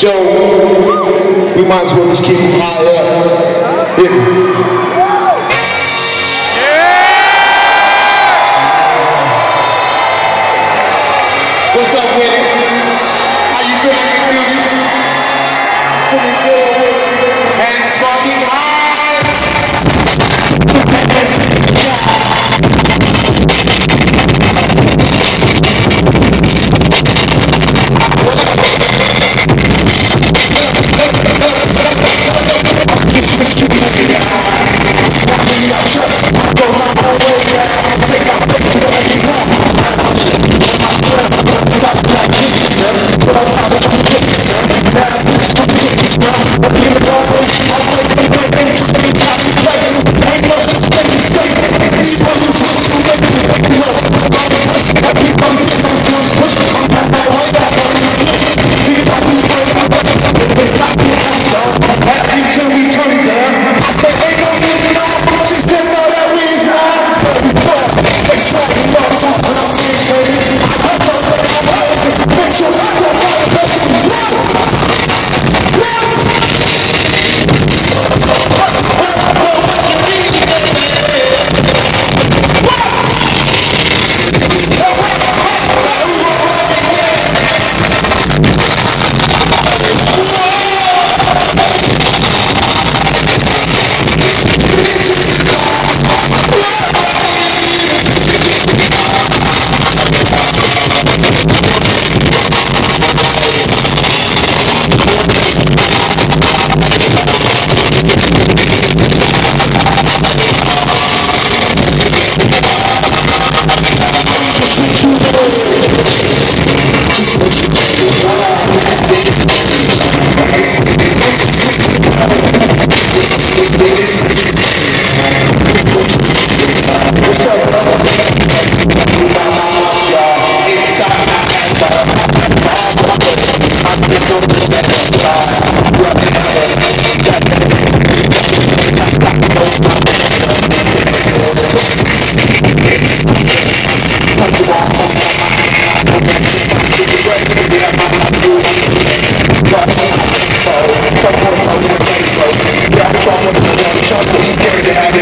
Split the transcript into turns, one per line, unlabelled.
show, we might as well just keep it high up. What's up with it? How you feeling? Feeling good. Yeah. someone who wants trouble, you gave it